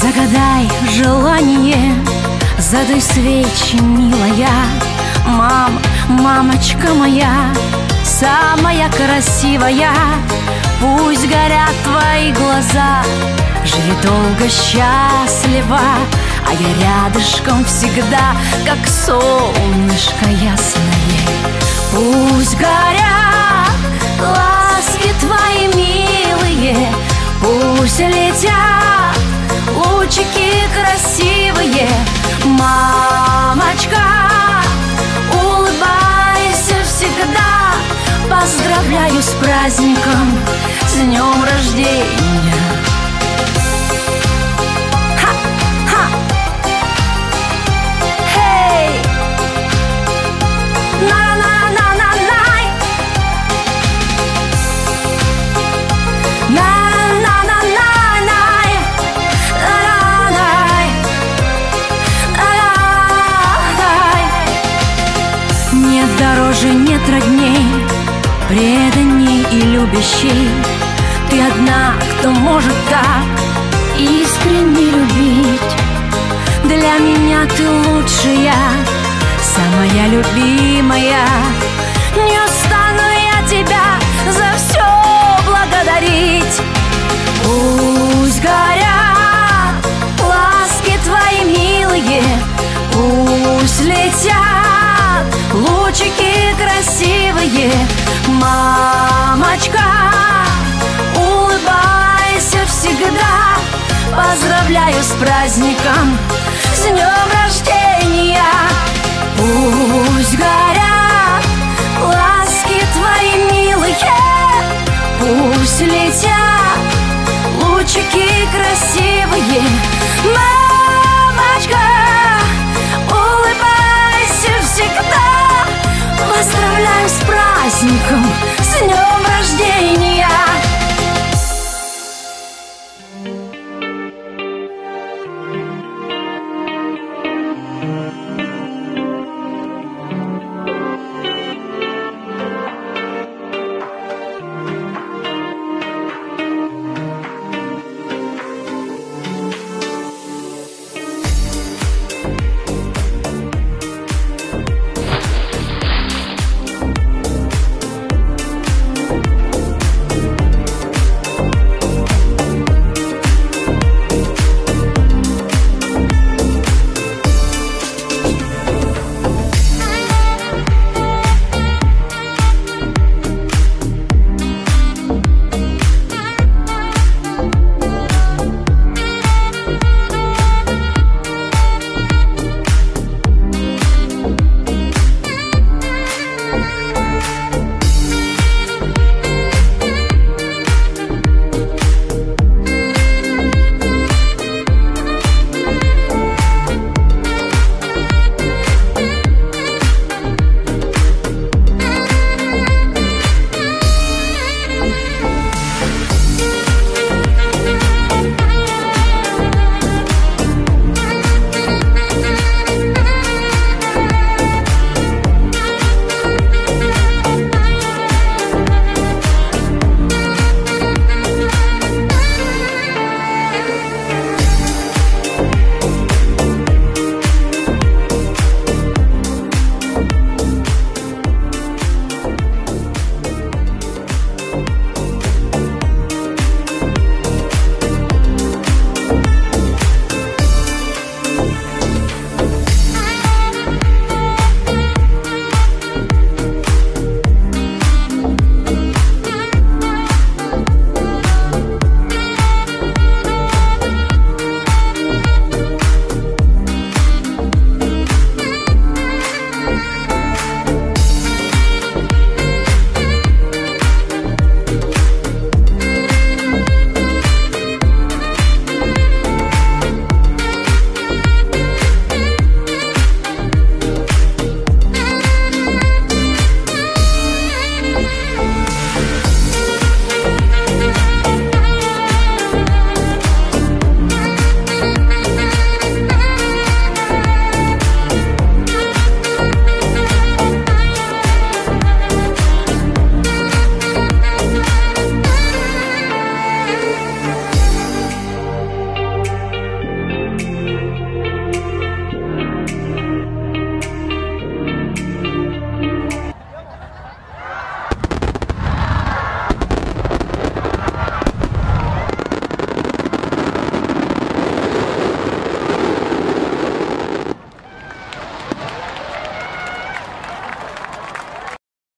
Загадай желание, задуй свечи, милая. Мама, мамочка моя, самая красивая. Пусть горят твои глаза, живи долго, счастливо. А я рядышком всегда, как солнышко ясное. Пусть горят ласки твои милые. Пусть летят лучики красивые. Мамочка, улыбайся всегда. Поздравляю с праздником, с днем рождения дороже, нет родней Преданней и любящей. Ты одна, кто может так Искренне любить. Для меня ты лучшая Самая любимая. Не устану Поздравляю с праздником, с днем рождения. Пусть горят ласки твои милые Пусть летят лучики красивые. Мамочка, улыбайся всегда. Поздравляю с праздником, с днем